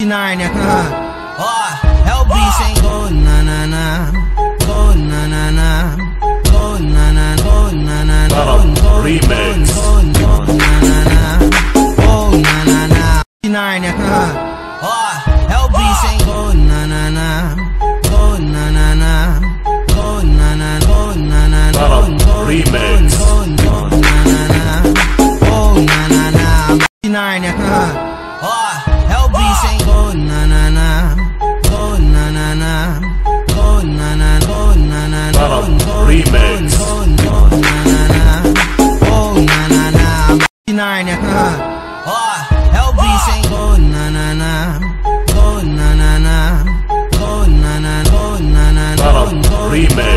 Nine, huh? Oh, LB ain't go na na na, go na na na, go na na, go na na, go go Remix. go go na na na, go na na na. Nine, huh? Oh, LB ain't go na na na, go na na na, go na na, go na na, go Remix. go na na na, go na na na. Nine, huh? Oh, LB ain't go na na na, go na na na, go na na, go na na, go Remix.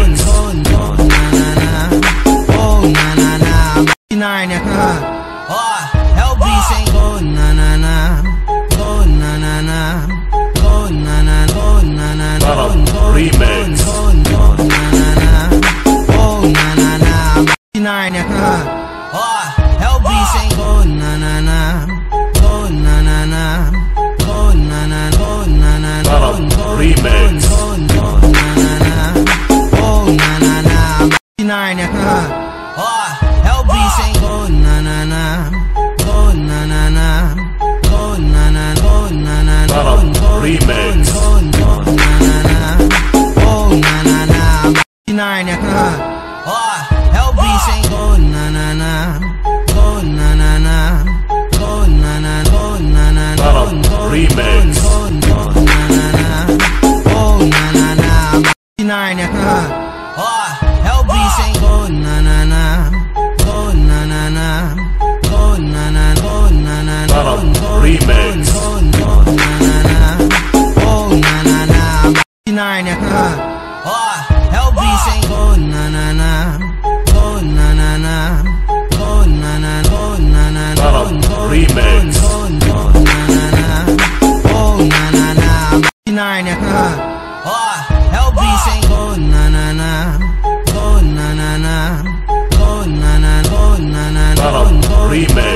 Nine, huh? Oh, LB ain't go na na na, go na na na, go na na, go na na, Remix. na na na, go na na na. Nine, huh? Oh, LB ain't go na na na, go na na na, go na na, go na na, go go Remix. go go na na na, go na na na. Nine, huh? Oh, LB ain't go na na na, go na na na, go na na, go na na, go go Remix. go go na na na, go na na na. Nine, huh? Oh, LB ain't go na na na, go na na na, go na na, go na na, go go Remix. go go na na na, go na na na. Nine, huh? Oh, LB ain't go na na na, na. Nine, huh? Oh, LB ain't go na na na, go na na na, go na na, go na na, go go Remix.